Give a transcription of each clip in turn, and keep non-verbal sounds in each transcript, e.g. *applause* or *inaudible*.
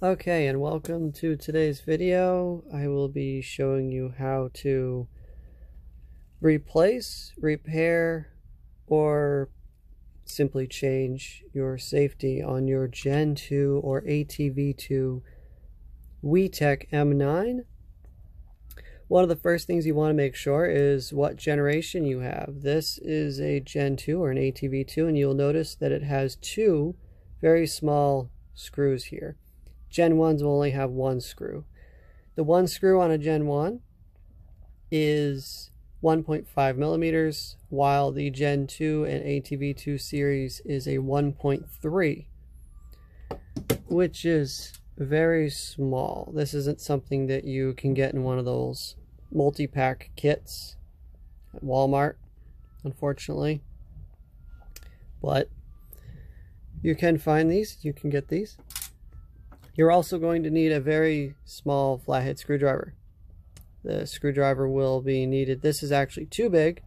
Okay, and welcome to today's video. I will be showing you how to replace, repair, or simply change your safety on your Gen 2 or ATV2 WE Tech M9. One of the first things you want to make sure is what generation you have. This is a Gen 2 or an ATV2 and you'll notice that it has two very small screws here. Gen 1s will only have one screw. The one screw on a Gen 1 is 1.5 millimeters, while the Gen 2 and ATV2 series is a 1.3, which is very small. This isn't something that you can get in one of those multi-pack kits at Walmart, unfortunately. But you can find these, you can get these. You're also going to need a very small flathead screwdriver. The screwdriver will be needed. This is actually too big,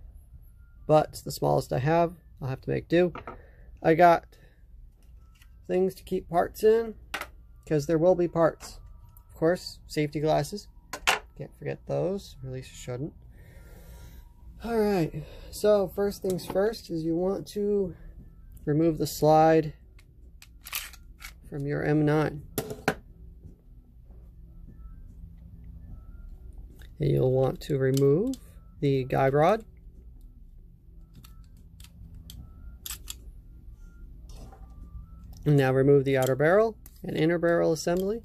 but it's the smallest I have. I'll have to make do. I got things to keep parts in, because there will be parts. Of course, safety glasses. Can't forget those, or at least you shouldn't. Alright, so first things first is you want to remove the slide from your M9. And you'll want to remove the guide rod. And now remove the outer barrel and inner barrel assembly.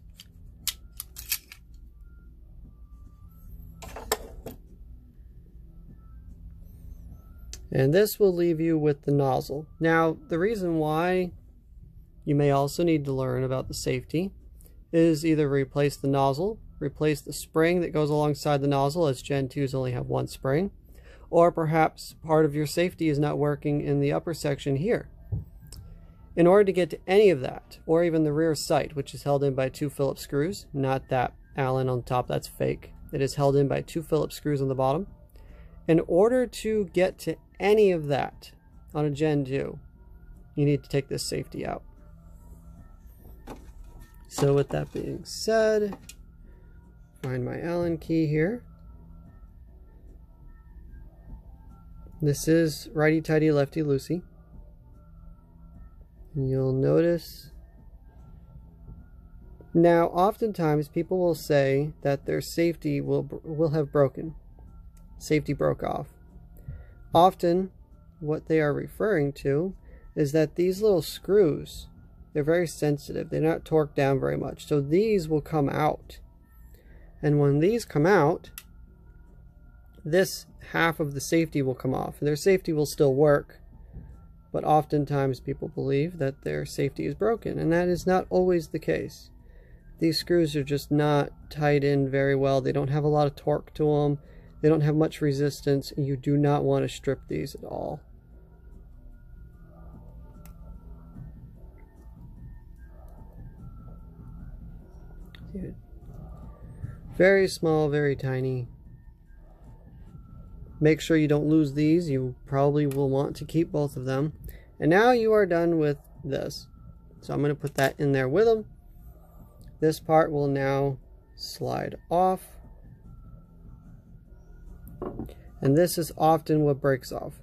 And this will leave you with the nozzle. Now, the reason why you may also need to learn about the safety is either replace the nozzle replace the spring that goes alongside the nozzle as Gen 2s only have one spring. Or perhaps part of your safety is not working in the upper section here. In order to get to any of that, or even the rear sight, which is held in by two Phillips screws, not that Allen on top, that's fake. It is held in by two Phillips screws on the bottom. In order to get to any of that on a Gen 2, you need to take this safety out. So with that being said, find my Allen key here. This is righty tighty lefty loosey. And you'll notice now oftentimes people will say that their safety will will have broken. Safety broke off. Often what they are referring to is that these little screws they're very sensitive. They're not torqued down very much. So these will come out and when these come out, this half of the safety will come off. Their safety will still work, but oftentimes people believe that their safety is broken, and that is not always the case. These screws are just not tied in very well. They don't have a lot of torque to them. They don't have much resistance, and you do not want to strip these at all. Very small, very tiny. Make sure you don't lose these. You probably will want to keep both of them. And now you are done with this. So I'm going to put that in there with them. This part will now slide off. And this is often what breaks off.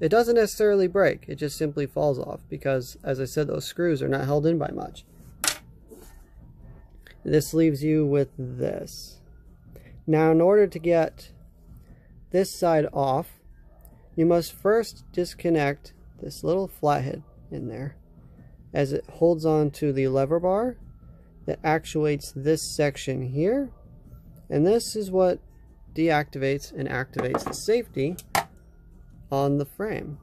It doesn't necessarily break, it just simply falls off because, as I said, those screws are not held in by much. This leaves you with this. Now, in order to get this side off, you must first disconnect this little flathead in there as it holds on to the lever bar that actuates this section here. And this is what deactivates and activates the safety on the frame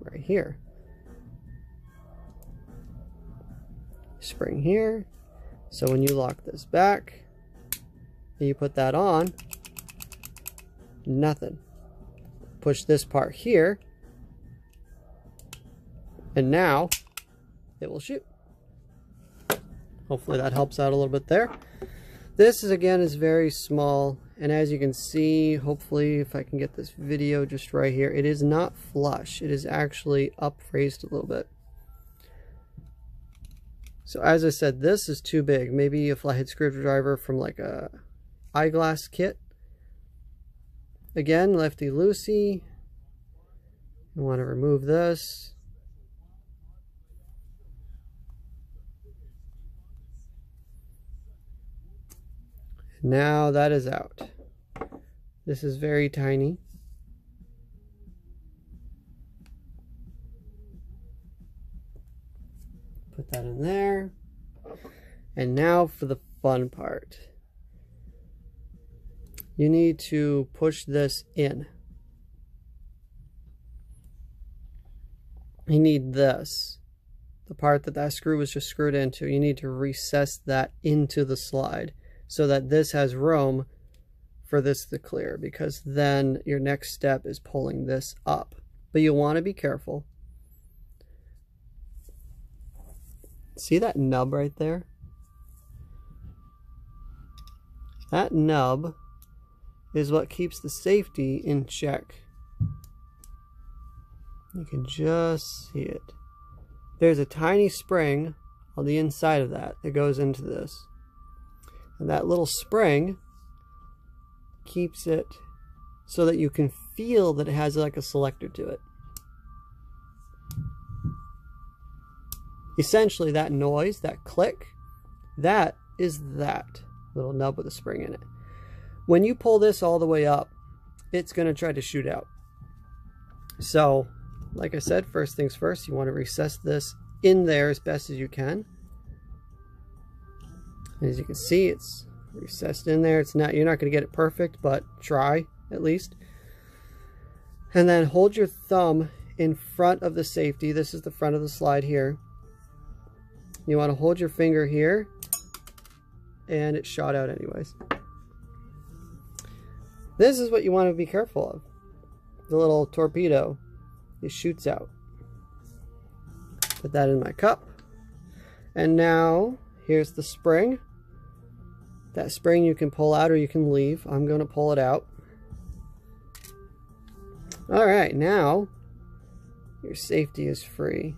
right here. Spring here, so when you lock this back and you put that on, nothing. Push this part here and now it will shoot. Hopefully that helps out a little bit there. This is again is very small and as you can see hopefully if I can get this video just right here it is not flush it is actually upraised a little bit So as I said, this is too big. Maybe a flathead screwdriver from like a eyeglass kit. Again, lefty-loosey. You want to remove this. Now that is out. This is very tiny. That in there. And now for the fun part. You need to push this in. You need this. The part that that screw was just screwed into. You need to recess that into the slide so that this has room for this to clear because then your next step is pulling this up. But you'll want to be careful. See that nub right there? That nub is what keeps the safety in check. You can just see it. There's a tiny spring on the inside of that that goes into this. And that little spring keeps it so that you can feel that it has like a selector to it. Essentially, that noise, that click, that is that little nub with a spring in it. When you pull this all the way up, it's going to try to shoot out. So, like I said, first things first, you want to recess this in there as best as you can. As you can see, it's recessed in there. It's not you're not going to get it perfect, but try at least. And then hold your thumb in front of the safety. This is the front of the slide here. You want to hold your finger here and it shot out anyways. This is what you want to be careful of. The little torpedo, it shoots out. Put that in my cup. And now, here's the spring. That spring you can pull out or you can leave. I'm going to pull it out. All right, now your safety is free.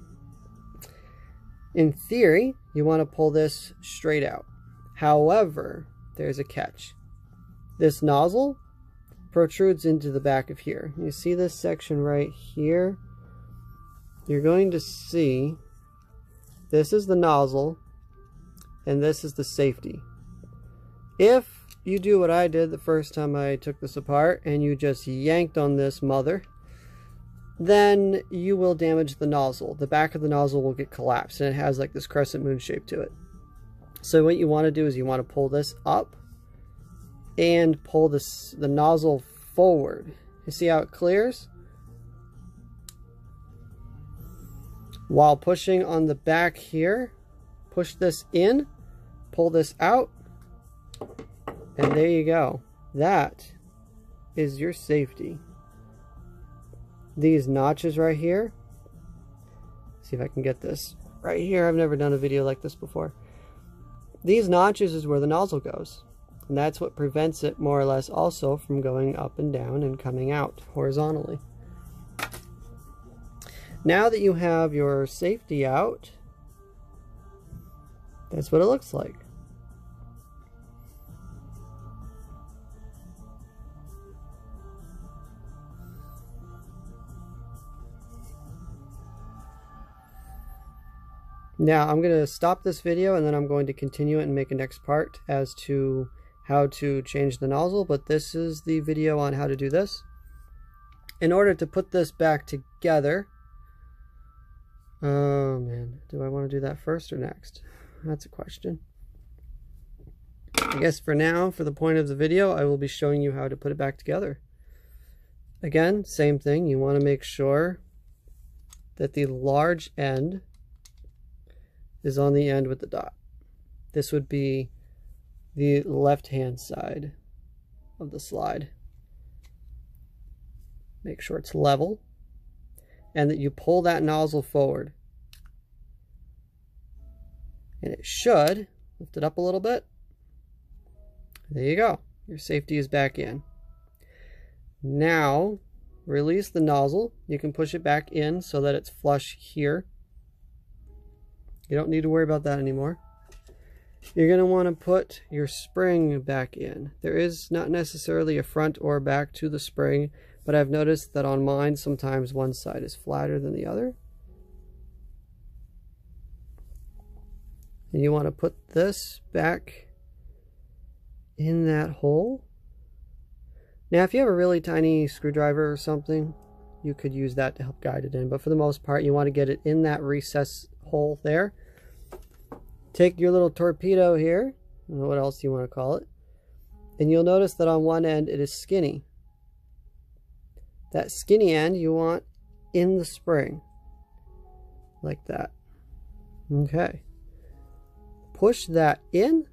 In theory, you want to pull this straight out. However, there's a catch. This nozzle protrudes into the back of here. You see this section right here? You're going to see this is the nozzle and this is the safety. If you do what I did the first time I took this apart and you just yanked on this mother, then you will damage the nozzle. The back of the nozzle will get collapsed and it has like this crescent moon shape to it. So what you want to do is you want to pull this up and pull this the nozzle forward. You see how it clears? While pushing on the back here, push this in, pull this out, and there you go. That is your safety. These notches right here. See if I can get this right here. I've never done a video like this before. These notches is where the nozzle goes. And that's what prevents it more or less also from going up and down and coming out horizontally. Now that you have your safety out, that's what it looks like. Now I'm going to stop this video and then I'm going to continue it and make a next part as to how to change the nozzle, but this is the video on how to do this. In order to put this back together, oh man, do I want to do that first or next? That's a question. I guess for now, for the point of the video, I will be showing you how to put it back together. Again, same thing, you want to make sure that the large end is on the end with the dot. This would be the left hand side of the slide. Make sure it's level and that you pull that nozzle forward. And it should lift it up a little bit. There you go. Your safety is back in. Now, release the nozzle. You can push it back in so that it's flush here You don't need to worry about that anymore. You're going to want to put your spring back in. There is not necessarily a front or back to the spring, but I've noticed that on mine sometimes one side is flatter than the other. And you want to put this back in that hole. Now if you have a really tiny screwdriver or something, you could use that to help guide it in. But for the most part, you want to get it in that recess hole there. Take your little torpedo here, what else you want to call it, and you'll notice that on one end it is skinny. That skinny end you want in the spring, like that. Okay. Push that in,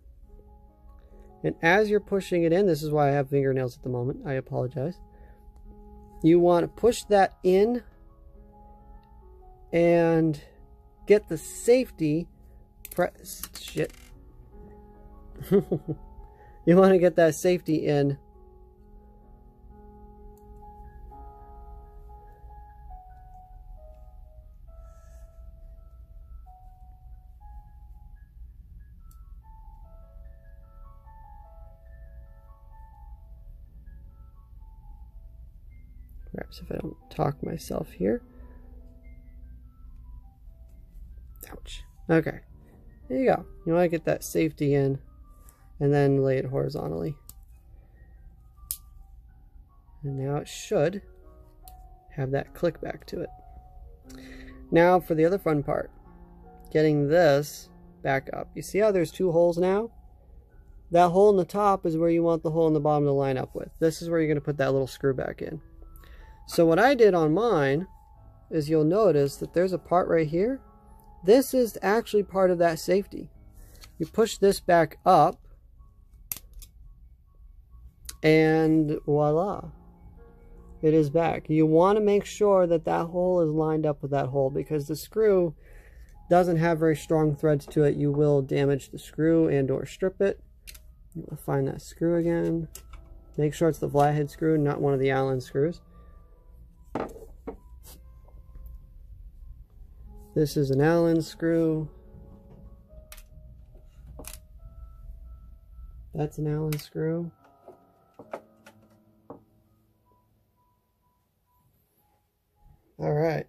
and as you're pushing it in, this is why I have fingernails at the moment, I apologize. You want to push that in and get the safety press shit. *laughs* you want to get that safety in. Perhaps if I don't talk myself here. Okay. There you go. You want to get that safety in and then lay it horizontally. And now it should have that click back to it. Now for the other fun part, getting this back up. You see how there's two holes now? That hole in the top is where you want the hole in the bottom to line up with. This is where you're going to put that little screw back in. So what I did on mine is you'll notice that there's a part right here this is actually part of that safety. You push this back up and voila, it is back. You want to make sure that that hole is lined up with that hole because the screw doesn't have very strong threads to it. You will damage the screw and or strip it. You to find that screw again. Make sure it's the flathead screw, not one of the Allen screws. This is an Allen screw. That's an Allen screw. All right.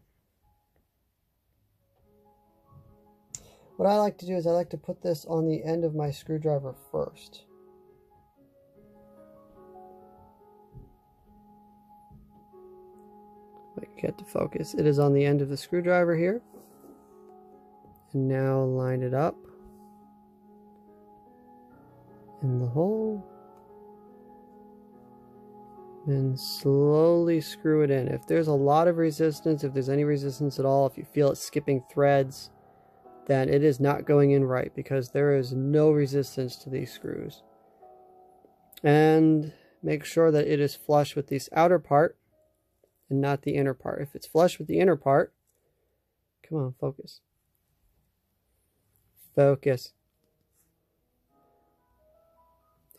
What I like to do is I like to put this on the end of my screwdriver first. I Get to focus. It is on the end of the screwdriver here. And now line it up in the hole. And slowly screw it in. If there's a lot of resistance, if there's any resistance at all, if you feel it skipping threads, then it is not going in right because there is no resistance to these screws. And make sure that it is flush with this outer part and not the inner part. If it's flush with the inner part, come on, focus. Focus.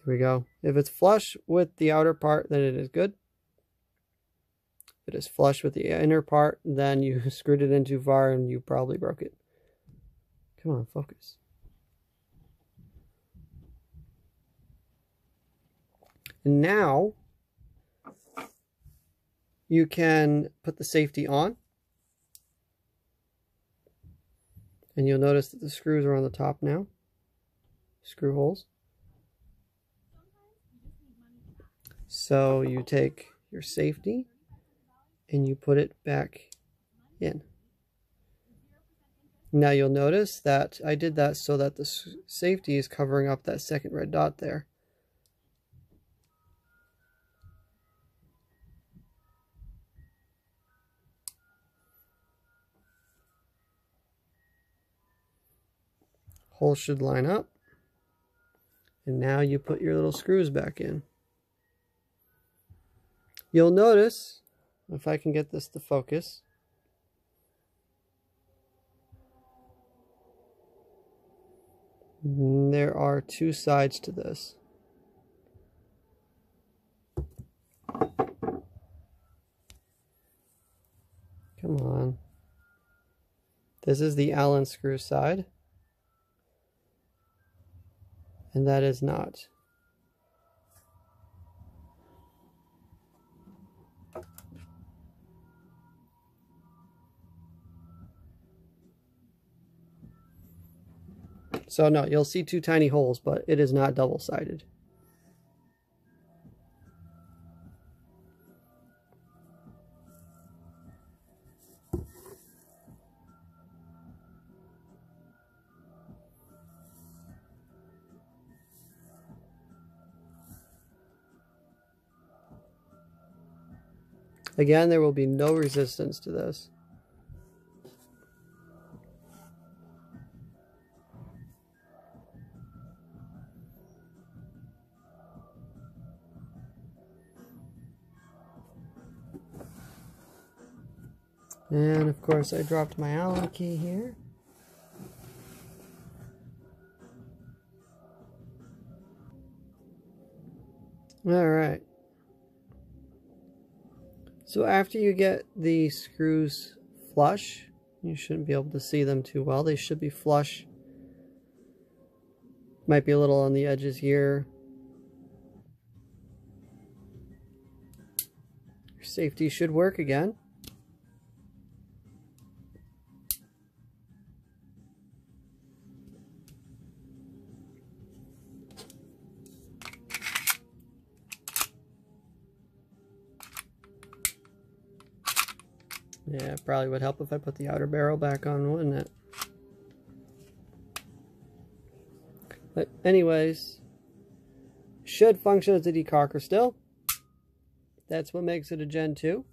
Here we go. If it's flush with the outer part, then it is good. If it is flush with the inner part, then you *laughs* screwed it in too far and you probably broke it. Come on, focus. And now you can put the safety on. And you'll notice that the screws are on the top now. Screw holes. So you take your safety and you put it back in. Now you'll notice that I did that so that the safety is covering up that second red dot there. Holes should line up. And now you put your little screws back in. You'll notice, if I can get this to focus, there are two sides to this. Come on. This is the Allen screw side. And that is not. So no, you'll see two tiny holes, but it is not double-sided. Again, there will be no resistance to this. And of course I dropped my Allen key here. All right. So after you get the screws flush, you shouldn't be able to see them too well. They should be flush. Might be a little on the edges here. Your safety should work again. Yeah, probably would help if I put the outer barrel back on, wouldn't it? But anyways, should function as a decocker still. That's what makes it a Gen 2.